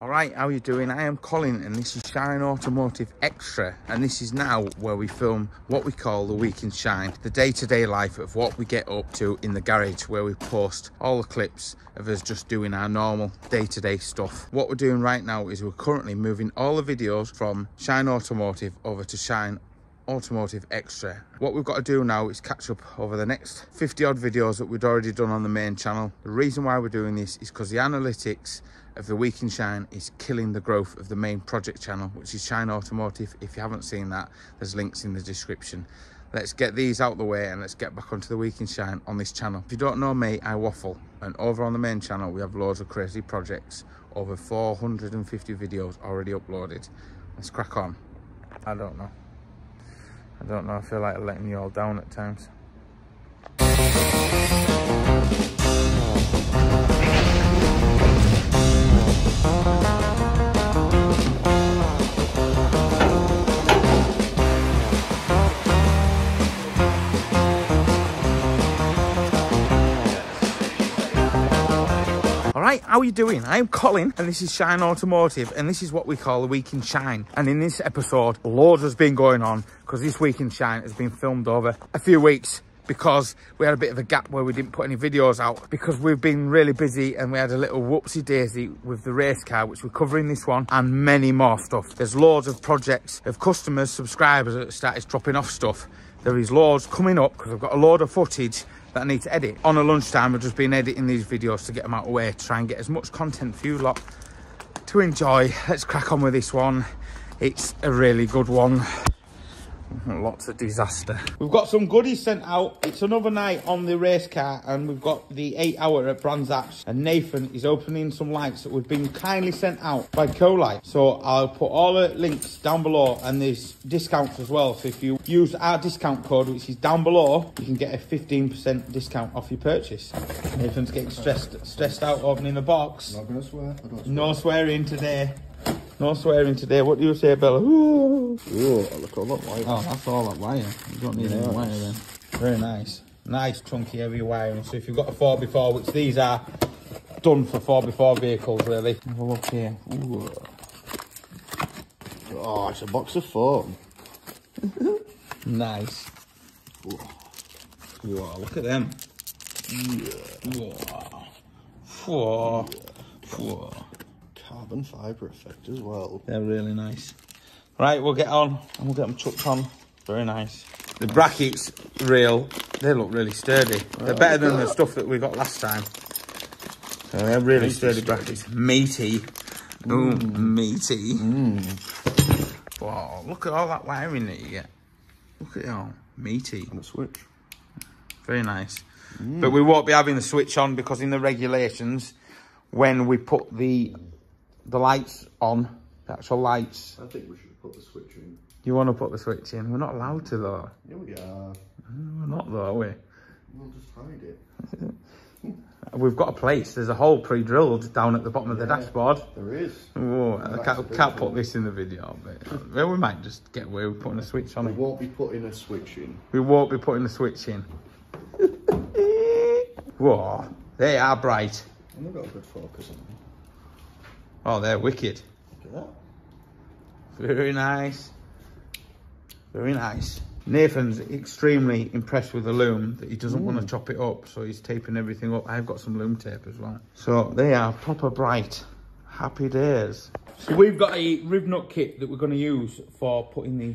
All right, how you doing? I am Colin and this is Shine Automotive Extra and this is now where we film what we call the week in Shine, the day-to-day -day life of what we get up to in the garage where we post all the clips of us just doing our normal day-to-day -day stuff. What we're doing right now is we're currently moving all the videos from Shine Automotive over to Shine Automotive Extra. What we've got to do now is catch up over the next 50 odd videos that we'd already done on the main channel. The reason why we're doing this is because the analytics of the Week in Shine is killing the growth of the main project channel, which is Shine Automotive. If you haven't seen that, there's links in the description. Let's get these out the way and let's get back onto the Week in Shine on this channel. If you don't know me, I waffle. And over on the main channel, we have loads of crazy projects. Over 450 videos already uploaded. Let's crack on. I don't know. I don't know, I feel like letting you all down at times. Right, how are you doing? I'm Colin and this is Shine Automotive and this is what we call the Week in Shine. And in this episode, loads has been going on because this Week in Shine has been filmed over a few weeks because we had a bit of a gap where we didn't put any videos out because we've been really busy and we had a little whoopsie daisy with the race car which we're covering this one and many more stuff there's loads of projects of customers subscribers that started dropping off stuff there is loads coming up because i've got a load of footage that I need to edit. On a lunchtime, I've just been editing these videos to get them out of the way, try and get as much content for you lot to enjoy. Let's crack on with this one. It's a really good one. Lots of disaster. We've got some goodies sent out. It's another night on the race car and we've got the eight hour at Brands Hatch and Nathan is opening some lights that we've been kindly sent out by Colite. So I'll put all the links down below and there's discounts as well. So if you use our discount code, which is down below, you can get a 15% discount off your purchase. Nathan's getting stressed stressed out opening the box. Not gonna swear. swear. No swearing today. No swearing today. What do you say, Bella? Ooh. Ooh, look all that wire. Oh, that's all that wire. You don't need yeah, any wire then. Very nice. Nice, chunky, heavy wiring. So if you've got a 4x4, which these are done for 4x4 vehicles, really. Have a look here. Ooh. Oh, it's a box of foam. nice. Whoa, look at them. Yeah. Whoa. Whoa. Whoa carbon fibre effect as well. They're really nice. Right, we'll get on and we'll get them chucked on. Very nice. The brackets, real, they look really sturdy. They're better than the stuff that we got last time. So they're really meaty sturdy brackets. Meaty. Ooh, mm. meaty. Mm. Wow, look at all that wiring that you get. Look at it all. Meaty. And the switch. Very nice. Mm. But we won't be having the switch on because in the regulations, when we put the the lights on, the actual lights. I think we should put the switch in. You want to put the switch in? We're not allowed to though. Yeah, we are. We're not though, are we? We'll just hide it. We've got a place. There's a hole pre-drilled down at the bottom yeah, of the dashboard. There is. Oh, I can't, can't put this in the video, but well, we might just get away with putting a switch on we it. We won't be putting a switch in. We won't be putting a switch in. Whoa, they are bright. And they've got a good focus on them. Oh, they're wicked. Very nice. Very nice. Nathan's extremely impressed with the loom that he doesn't mm. want to chop it up, so he's taping everything up. I've got some loom tape as well. So they are proper bright. Happy days. So we've got a riv nut kit that we're going to use for putting the,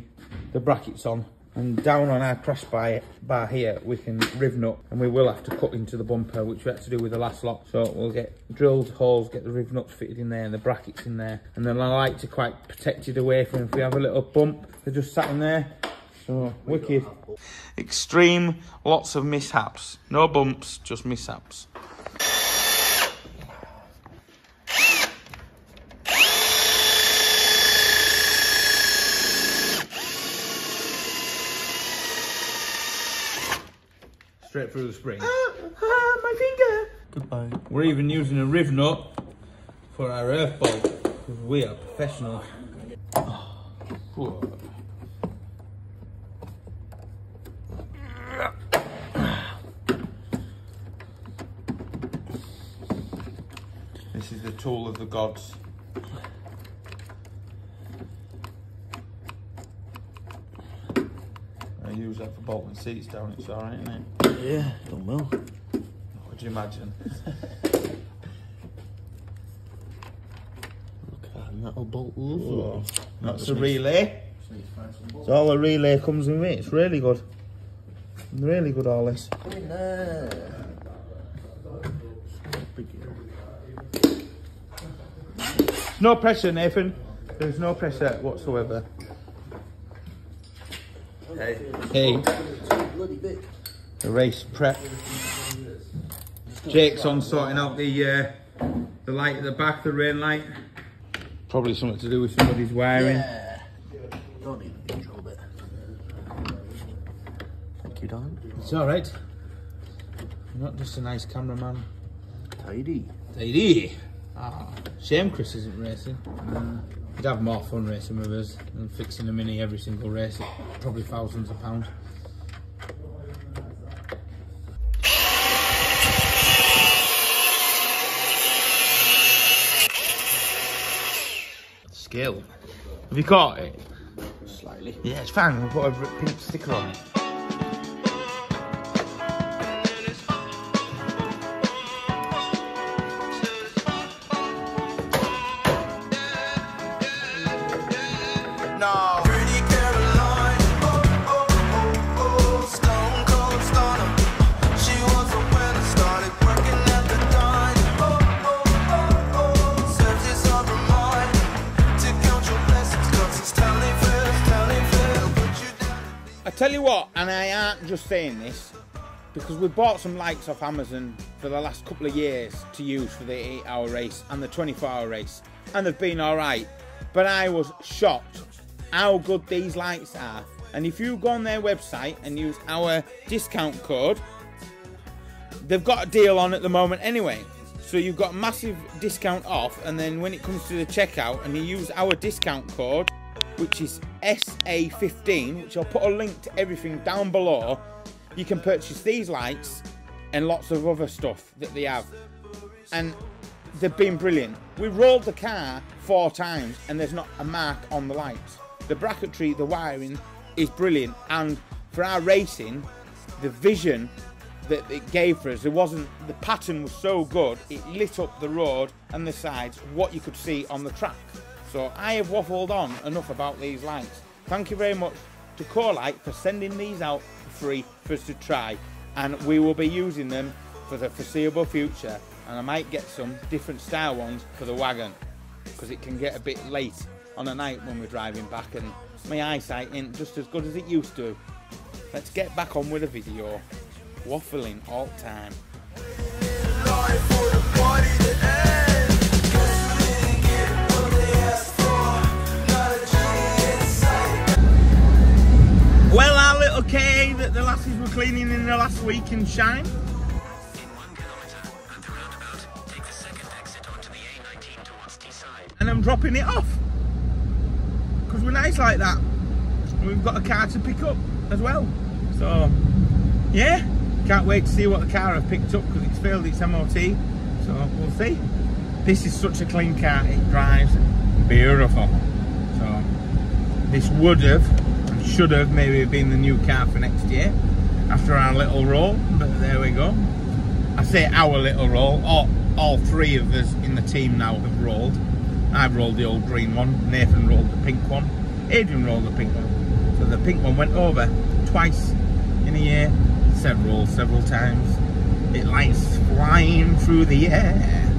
the brackets on. And down on our crossbar bar, here, we can riv nut and we will have to cut into the bumper, which we had to do with the last lot. So we'll get drilled holes, get the riv nuts fitted in there and the brackets in there. And then I like to quite protect it away from if we have a little bump, they're just sat in there. So, wicked. Extreme, lots of mishaps. No bumps, just mishaps. straight through the spring. Ah, ah, my finger. Goodbye. We're even using a riv nut for our earth bolt because we are professional. This is the tool of the gods. I use that for bolting seats down, it's alright, isn't it? Yeah, done well. Would you imagine? Look at that metal bolt. Lovely. That's a relay. So all the relay comes with it. It's really good. Really good, all this. In there. No pressure, Nathan. There's no pressure whatsoever. Hey. Hey, Bloody big. The race prep. Jake's on sorting out the uh, the light at the back, the rain light. Probably something to do with somebody's wiring. Yeah. Don't need the intro bit. Thank you, Don. It's all right. You're not just a nice cameraman. Tidy. Tidy. Ah, shame Chris isn't racing. He'd have more fun racing with us than fixing a mini every single race probably thousands of pounds. Skill. Have you caught it? Slightly. Yeah, it's fine. We'll put a pink sticker on it. And I aren't just saying this, because we bought some lights off Amazon for the last couple of years to use for the 8 hour race and the 24 hour race, and they've been alright. But I was shocked how good these lights are. And if you go on their website and use our discount code, they've got a deal on at the moment anyway. So you've got a massive discount off, and then when it comes to the checkout, and you use our discount code, which is SA15, which I'll put a link to everything down below, you can purchase these lights and lots of other stuff that they have. And they've been brilliant. We rolled the car four times, and there's not a mark on the lights. The bracketry, the wiring is brilliant, and for our racing, the vision that it gave for us. it wasn't the pattern was so good. It lit up the road and the sides, what you could see on the track. So I have waffled on enough about these lights. Thank you very much to Corelight for sending these out free for us to try, and we will be using them for the foreseeable future. And I might get some different style ones for the wagon because it can get a bit late on a night when we're driving back, and my eyesight ain't just as good as it used to. Let's get back on with the video waffling all time. Lassies were cleaning in the last week in Shine. And I'm dropping it off. Because we're nice like that. We've got a car to pick up as well. So, yeah. Can't wait to see what the car I've picked up because it's failed its MOT. So, we'll see. This is such a clean car. It drives beautiful. So, this would have should have maybe been the new car for next year after our little roll, but there we go. I say our little roll, all, all three of us in the team now have rolled. I've rolled the old green one, Nathan rolled the pink one, Adrian rolled the pink one. So the pink one went over twice in a year, several, several times. It likes flying through the air.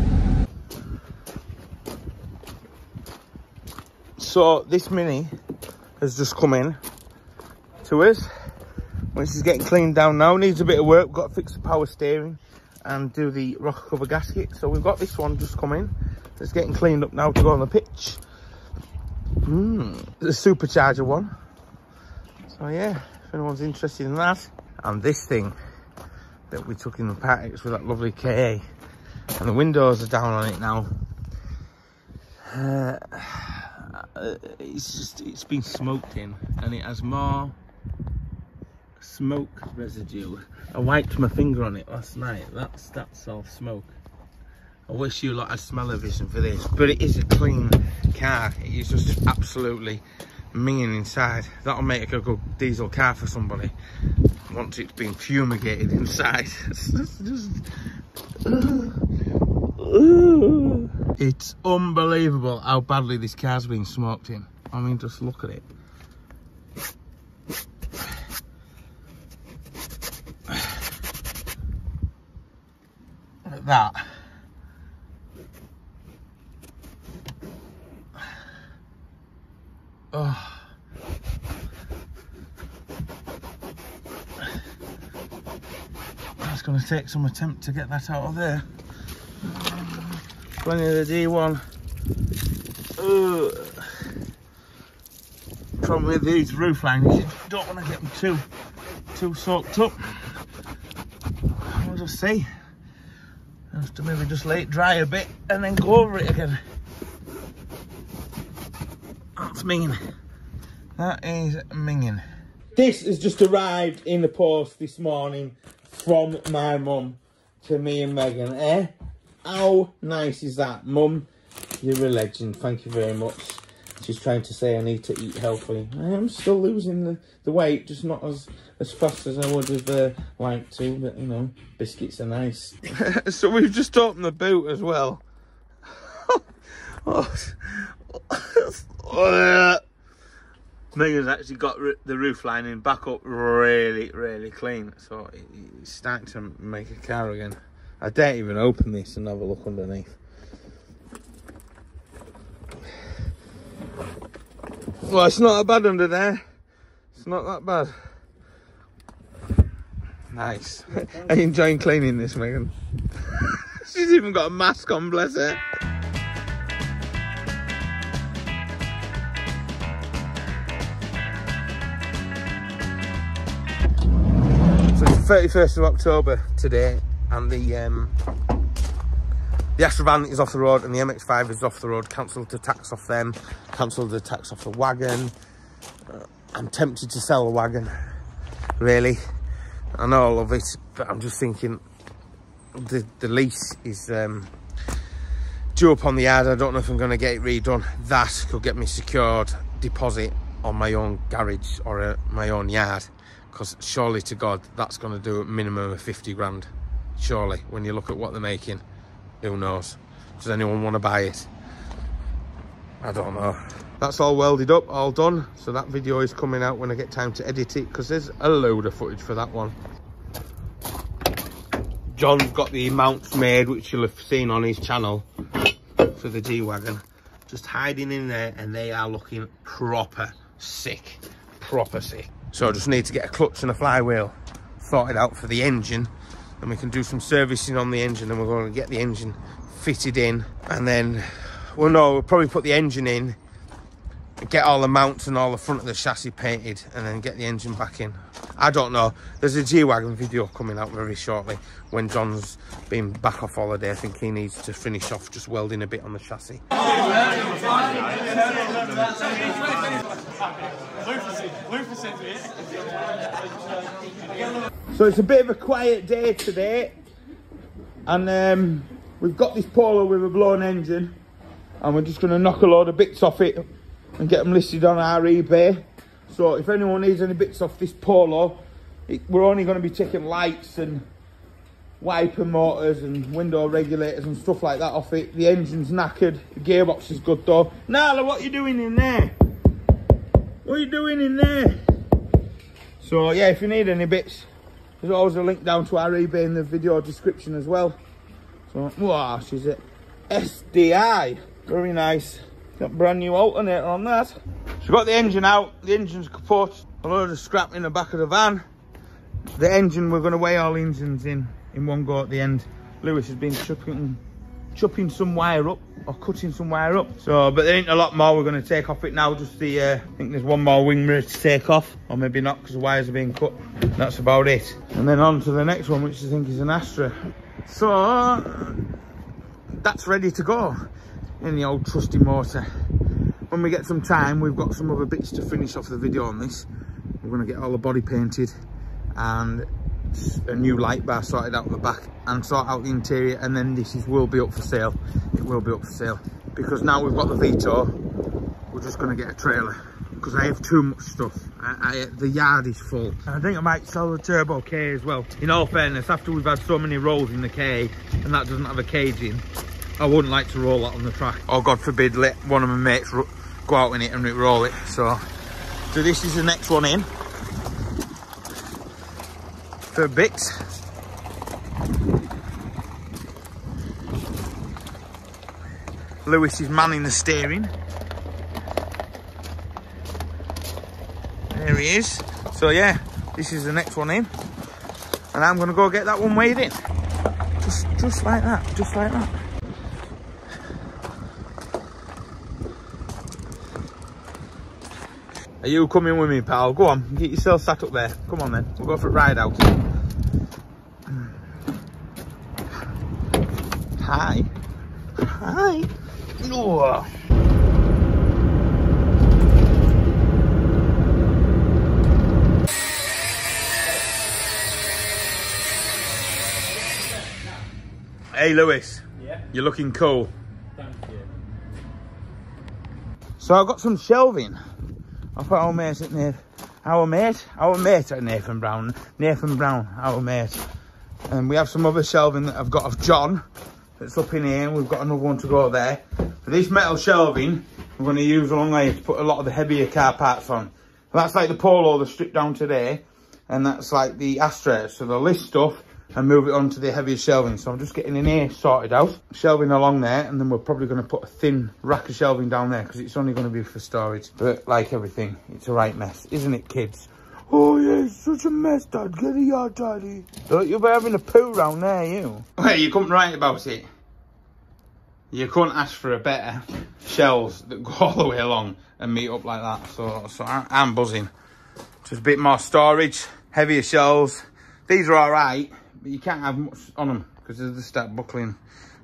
So this mini has just come in to us. Which is getting cleaned down now. Needs a bit of work. We've got to fix the power steering and do the rocker cover gasket. So we've got this one just come in. It's getting cleaned up now to go on the pitch. Mm, the supercharger one. So yeah, if anyone's interested in that. And this thing that we took in the package with that lovely KA. And the windows are down on it now. Uh, it's just it's been smoked in and it has more smoke residue i wiped my finger on it last night that's that's all smoke i wish you lot had smell vision for this but it is a clean car it is just absolutely minging inside. That'll make a good diesel car for somebody once it's been fumigated inside. It's unbelievable how badly this car's been smoked in. I mean, just look at it. At that. Oh. That's going to take some attempt to get that out of there. Plenty of the D1. Ugh. Problem with these roof lines, you don't want to get them too, too soaked up. We'll just see. Have to maybe just let it dry a bit and then go over it again. That's minging. That is minging. This has just arrived in the post this morning from my mum to me and Megan. Eh? How nice is that? Mum, you're a legend. Thank you very much. She's trying to say I need to eat healthy. I am still losing the, the weight, just not as, as fast as I would have uh, liked to, but you know, biscuits are nice. so we've just opened the boot as well. Megan's actually got the roof lining back up really, really clean. So it- it's starting to make a car again. I dare even open this and have a look underneath. Well, it's not that bad under there. It's not that bad. Nice. Are you enjoying cleaning this, Megan? She's even got a mask on, bless her. So it's the 31st of October today, and the um, the Astra van is off the road, and the MX-5 is off the road. Cancelled the tax off them. Cancelled the tax off the wagon. Uh, I'm tempted to sell the wagon. Really, I know I love it, but I'm just thinking the the lease is um, due up on the yard. I don't know if I'm going to get it redone. That could get me secured deposit on my own garage or uh, my own yard because surely to God that's going to do a minimum of 50 grand. Surely, when you look at what they're making, who knows? Does anyone want to buy it? I don't know. That's all welded up, all done. So that video is coming out when I get time to edit it because there's a load of footage for that one. John's got the mounts made, which you'll have seen on his channel for the G-Wagon. Just hiding in there and they are looking proper sick. Proper sick. So I just need to get a clutch and a flywheel sorted out for the engine and we can do some servicing on the engine and we're going to get the engine fitted in and then, well no, we'll probably put the engine in and get all the mounts and all the front of the chassis painted and then get the engine back in. I don't know. There's a G-Wagon video coming out very shortly when John's been back off holiday. I think he needs to finish off just welding a bit on the chassis. So it's a bit of a quiet day today and um, we've got this Polo with a blown engine and we're just going to knock a load of bits off it and get them listed on our eBay. So if anyone needs any bits off this Polo, it, we're only going to be taking lights and wiper motors and window regulators and stuff like that off it. The engine's knackered, the gearbox is good though. Nala, what are you doing in there? What are you doing in there? So yeah, if you need any bits, there's always a link down to our eBay in the video description as well. So, wow, she's a SDI. Very nice. Got brand new alternator on that. So got the engine out. The engine's kaput. A load of scrap in the back of the van. The engine, we're going to weigh all engines in in one go at the end. Lewis has been chucking, chopping some wire up or cutting some wire up. So, but there ain't a lot more we're going to take off it now. Just the, uh, I think there's one more wing mirror to take off, or maybe not because the wires are being cut. That's about it. And then on to the next one, which I think is an Astra. So, that's ready to go in the old trusty motor. When we get some time, we've got some other bits to finish off the video on this. We're going to get all the body painted and a new light bar sorted out the back and sort out the interior and then this is will be up for sale it will be up for sale because now we've got the Vito we're just going to get a trailer because I have too much stuff. I, I, the yard is full. And I think I might sell the Turbo K as well. In all fairness, after we've had so many rolls in the K and that doesn't have a cage in, I wouldn't like to roll that on the track. Or God forbid, let one of my mates go out in it and roll it. So, so this is the next one in for bits. Lewis is manning the steering. There he is. So yeah, this is the next one in. And I'm gonna go get that one weighed in. Just just like that, just like that. Are you coming with me, pal? Go on, get yourself sat up there. Come on then, we'll go for a ride out. Hi. Hi. Oh. Hey Lewis. Yeah. You're looking cool. Thank you. So I've got some shelving. I've got our mate at Nathan. Our mate? Our mate at Nathan Brown. Nathan Brown, our mate. And we have some other shelving that I've got of John. That's up in here. We've got another one to go there. For this metal shelving, we're going to use along here to put a lot of the heavier car parts on. That's like the Polo, the stripped down today. And that's like the Astra. So they'll list stuff and move it onto the heavier shelving. So I'm just getting in here sorted out. Shelving along there. And then we're probably going to put a thin rack of shelving down there because it's only going to be for storage. But like everything, it's a right mess. Isn't it, kids? Oh yeah, it's such a mess, Dad. Get the yard tidy. Don't you be having a poo round there, you. Hey, you couldn't write about it. You couldn't ask for a better shelves that go all the way along and meet up like that. So, so I, I'm buzzing. Just a bit more storage, heavier shelves. These are all right, but you can't have much on them because they start buckling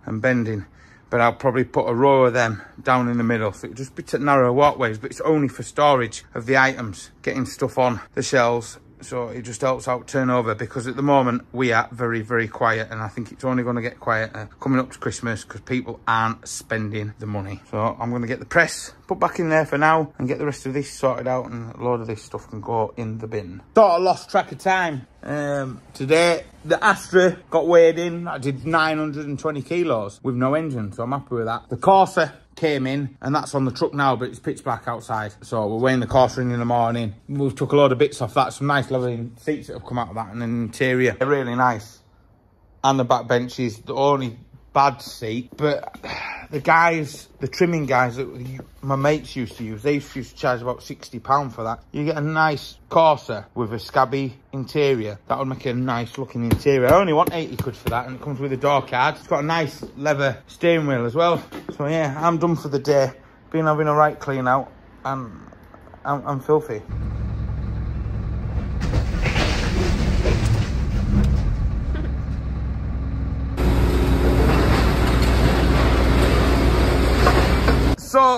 and bending. But I'll probably put a row of them down in the middle. So it'll just be narrow walkways, but it's only for storage of the items, getting stuff on the shelves. So it just helps out turnover because at the moment we are very, very quiet. And I think it's only going to get quieter coming up to Christmas because people aren't spending the money. So I'm going to get the press put back in there for now and get the rest of this sorted out and a load of this stuff can go in the bin. Sort of lost track of time. Um, today, the Astra got weighed in. I did 920 kilos with no engine, so I'm happy with that. The Corsa came in and that's on the truck now, but it's pitch black outside. So we're weighing the Corsa in in the morning. We've took a load of bits off that, some nice leathering seats that have come out of that and an interior. They're really nice. And the back bench is the only bad seat, but the guys, the trimming guys that my mates used to use, they used to charge about £60 for that. You get a nice Corsa with a scabby interior. That would make a nice looking interior. I only want 80 quid for that and it comes with a door card. It's got a nice leather steering wheel as well. So yeah, I'm done for the day. Been having a right clean out and I'm, I'm filthy.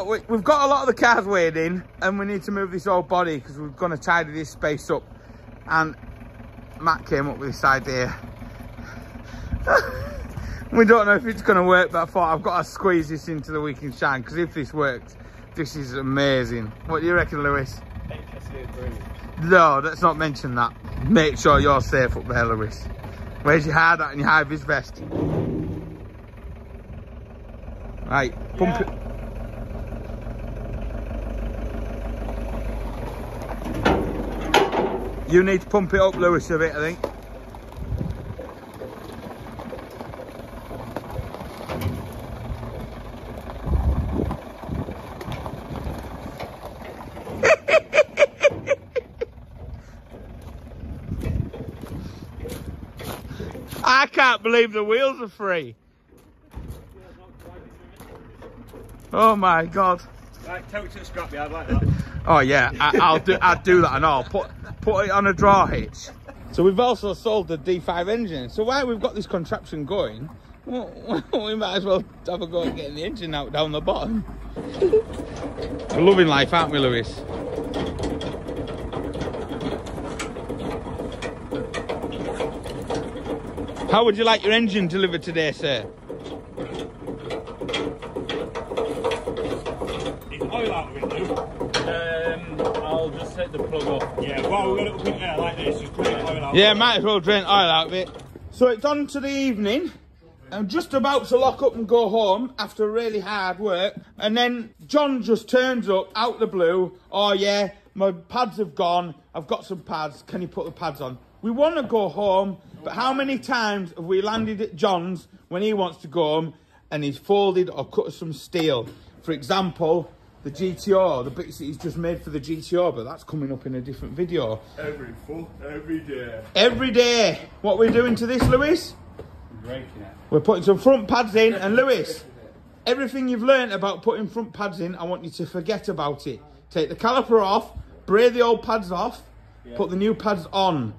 So we, we've got a lot of the cars weighed in and we need to move this old body because we're going to tidy this space up. And Matt came up with this idea. we don't know if it's going to work, but I thought I've got to squeeze this into the week in shine because if this works, this is amazing. What do you reckon, Lewis? No, let's not mention that. Make sure you're safe up there, Lewis. Where's your hard hat and your high vis vest? Right, pump it. You need to pump it up, Lewis, a bit, I think. I can't believe the wheels are free. Oh my god. Right, take it to the scrapyard like that. Oh yeah, I, I'll do. I'd do that and all. Put put it on a draw hitch. So we've also sold the D5 engine. So while we've got this contraption going, we might as well have a go at getting the engine out down the bottom. We're loving life, aren't we, Lewis? How would you like your engine delivered today, sir? It's oil out the window. Um, I'll just take the plug off. Yeah, well, we've got it up in there like this. Just drain oil out. Yeah, might as well drain oil out of it. So it's on to the evening. I'm just about to lock up and go home after really hard work. And then John just turns up out the blue. Oh, yeah, my pads have gone. I've got some pads. Can you put the pads on? We want to go home, but how many times have we landed at John's when he wants to go home and he's folded or cut some steel? For example, the GTR, the bits that he's just made for the GTR, but that's coming up in a different video. Every full, every day. Every day. What we're doing to this, Lewis? Breaking it. We're putting some front pads in, and Lewis, everything you've learned about putting front pads in, I want you to forget about it. Take the caliper off, braid the old pads off, put the new pads on,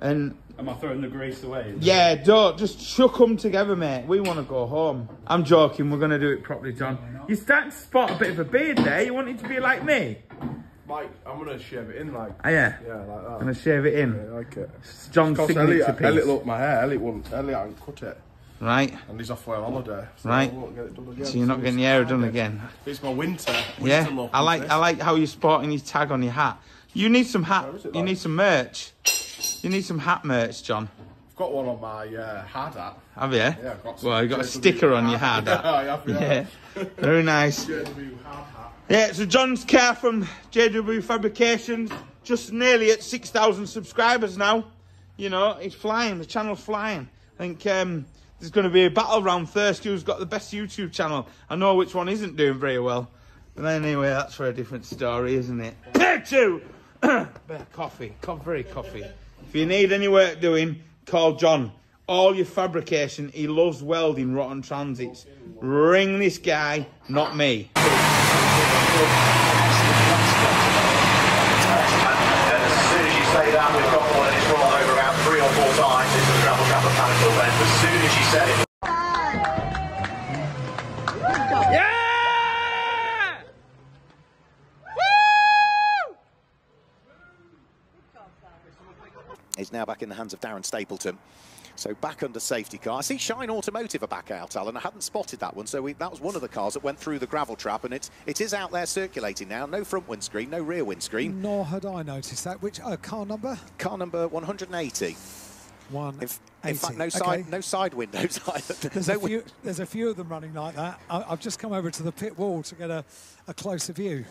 and Am I throwing the grease away? yeah, don't just chuck them together, mate. We want to go home. I'm joking. We're gonna do it properly, John. You're starting to spot a bit of a beard there. You want it to be like me? Mike, I'm gonna shave it in like. Oh yeah. Yeah, like that. I'm Gonna shave it in. I like it. It's John's Because signature Elliot, piece. Elliot looked my hair. Elliot won't. Elliot hadn't cut it, Right. and he's off on holiday. So Right. Get it done again. So you're not getting your hair done again. It's my winter. winter Yeah, look, I like. I like how you're sporting your tag on your hat. You need some hat. Where is it, You need some merch. You need some hat merch, John. I've got one on my uh, hard hat. Have you? Yeah, I've got some Well, you got a sticker on your hard hat. I have, yeah. Yeah, very nice. JW hard hat. Yeah, so John's car from JW Fabrications, just nearly at 6,000 subscribers now. You know, it's flying, the channel's flying. I think um, there's going to be a battle round first who's got the best YouTube channel. I know which one isn't doing very well. But anyway, that's for a different story, isn't it? Bit coffee, very coffee. If you need any work doing, call John. All your fabrication, he loves welding rotten transits. Ring this guy, not me. Is now back in the hands of Darren Stapleton. So back under safety car. I see Shine Automotive are back out, Alan. I hadn't spotted that one. So we, that was one of the cars that went through the gravel trap, and it's it is out there circulating now. No front windscreen, no rear windscreen. Nor had I noticed that. Which uh, car number? Car number 180. One. In, f- in fact, no side no side windows either. There's no a few. There's a few of them running like that. I, I've just come over to the pit wall to get a, a closer view.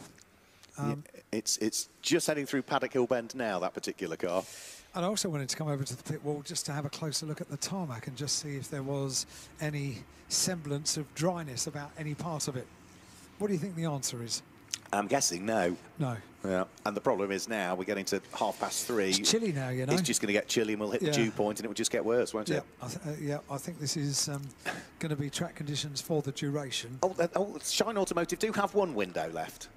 Um, It's it's just heading through Paddock Hill Bend now. That particular car. And I also wanted to come over to the pit wall just to have a closer look at the tarmac and just see if there was any semblance of dryness about any part of it. What do you think the answer is? I'm guessing no. No. Yeah. And the problem is now we're getting to half past three. It's chilly now, you know. It's just going to get chilly and we'll hit Yeah. the dew point and it will just get worse, won't Yeah, it? I th- uh, yeah. I think this is um, going to be track conditions for the duration. Oh, uh, oh, Shine Automotive do have one window left.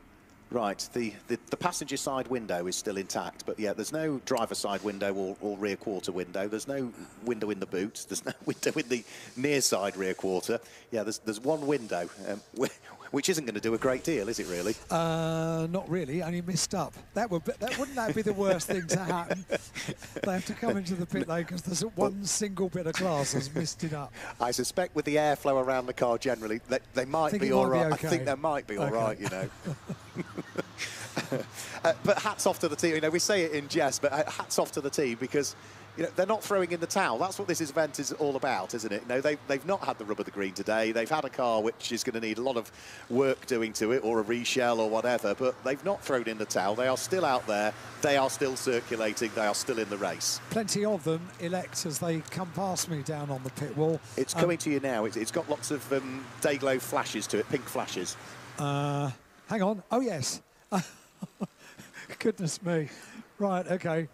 Right, the, the, the passenger side window is still intact, but yeah, there's no driver side window or, or rear quarter window. There's no window in the boot. There's no window in the near side rear quarter. Yeah, there's, there's one window, um, which isn't going to do a great deal, is it really? Uh, not really. Only missed up. That would be, that wouldn't that be the worst thing to happen? they have to come into the pit lane because there's one single bit of glass has missed it up. I suspect with the airflow around the car generally, they, they might be all right. be right. I think they might be all Okay. right, you know. Uh, but hats off to the team. You know, we say it in jest, but uh, hats off to the team because you know they're not throwing in the towel. That's what this event is all about, isn't it? No, they they've not had the rub of the green today. They've had a car which is going to need a lot of work doing to it, or a reshell or whatever. But they've not thrown in the towel. They are still out there. They are still circulating. They are still in the race. Plenty of them elect as they come past me down on the pit wall. It's Um, coming to you now. It's, it's got lots of um, day glow flashes to it, pink flashes. Uh, hang on. Oh yes. Goodness me. Right. Okay.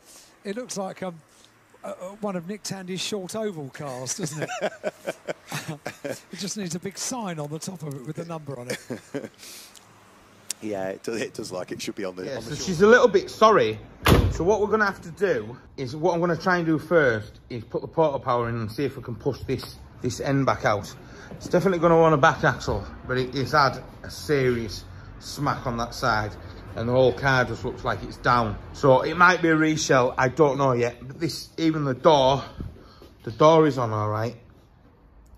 It looks like um, uh, uh, one of Nick Tandy's short oval cars, doesn't it? it just needs a big sign on the top of it with a number on it. Yeah, it does, it does like it should be on the. Yeah, on the so she's a little bit sorry. So what we're going to have to do is what I'm going to try and do first is put the porta power in and see if we can push this this end back out. It's definitely going to want a back axle, but it, it's had a serious smack on that side, and the whole car just looks like it's down. So it might be a reshell. I don't know yet. But this, even the door, the door is on all right,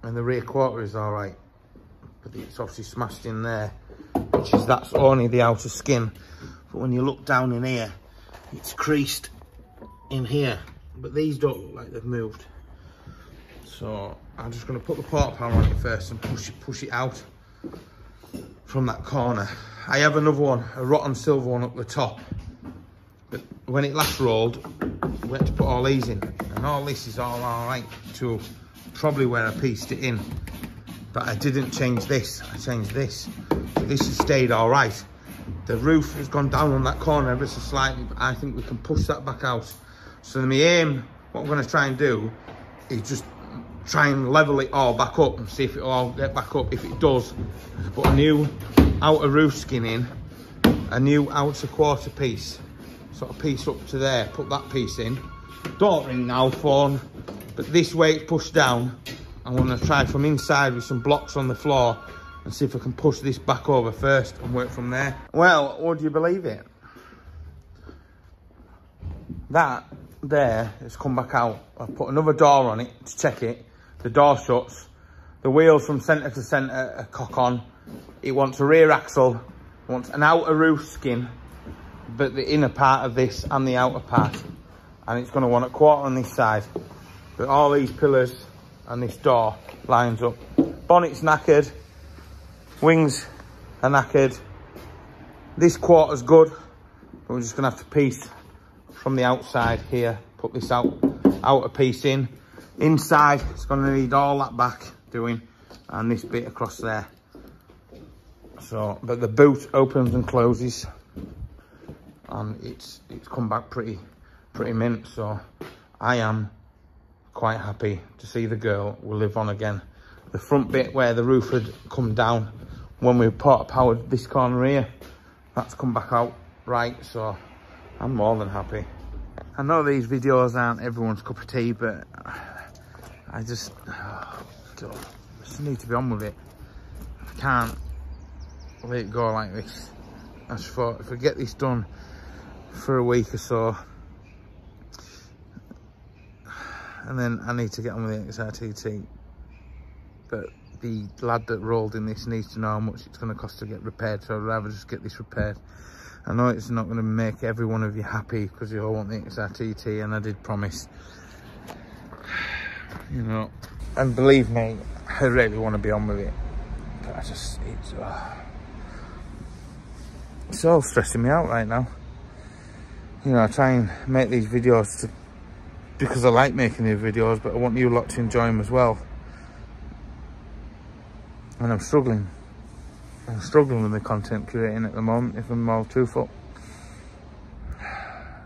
and the rear quarter is all right, but it's obviously smashed in there. which is that's only the outer skin. But when you look down in here, it's creased in here. But these don't look like they've moved. So I'm just going to put the port pan on it first and push it, push it out from that corner. I have another one, a rotten silver one up the top. But when it last rolled, we had to put all these in. And all this is all alright to probably where I pieced it in. But I didn't change this, I changed this. This has stayed alright. The roof has gone down on that corner ever so slightly, but I think we can push that back out. So my aim, what I'm gonna try and do, is just try and level it all back up and see if it'll all get back up. If it does, put a new outer roof skin in, a new outer quarter piece, sort of piece up to there, put that piece in. Don't ring now, phone, but this way it's pushed down. I'm gonna try from inside with some blocks on the floor and see if I can push this back over first and work from there. Well, would you believe it? That there has come back out. I've put another door on it to check it. The door shuts. The wheels from centre to centre are cock on. It wants a rear axle, it wants an outer roof skin, but the inner part of this and the outer part. And it's going to want a quarter on this side. But all these pillars and this door lines up. Bonnet's knackered, wings are knackered. This quarter's good, but we're just going to have to piece from the outside here, put this out outer piece in. Inside, it's going to need all that back doing and this bit across there. So, but the boot opens and closes and it's it's come back pretty pretty mint. So I am quite happy to see the girl will live on again. The front bit where the roof had come down when we put powered this corner here, that's come back out right. So I'm more than happy. I know these videos aren't everyone's cup of tea, but I just, oh, just need to be on with it. I can't let it go like this. I just thought if I get this done for a week or so, and then I need to get on with the XRTT. But the lad that rolled in this needs to know how much it's going to cost to get repaired, so I'd rather just get this repaired. I know it's not going to make every one of you happy because you all want the XRTT, and I did promise. You know, and believe me, I really want to be on with it. But I just, it's, uh, it's all stressing me out right now. You know, I try and make these videos to, because I like making these videos, but I want you lot to enjoy them as well. And I'm struggling. I'm struggling with the content creating at the moment, if I'm all truthful.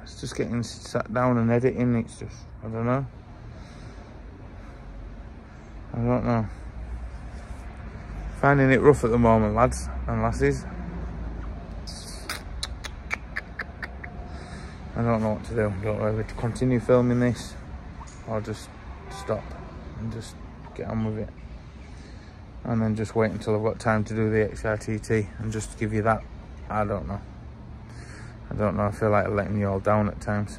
It's just getting sat down and editing, it's just, I don't know. I don't know. Finding it rough at the moment, lads and lasses. I don't know what to do. I Don't know whether to continue filming this or just stop and just get on with it. And then just wait until I've got time to do the XRTT and just give you that. I don't know. I don't know. I feel like letting you all down at times.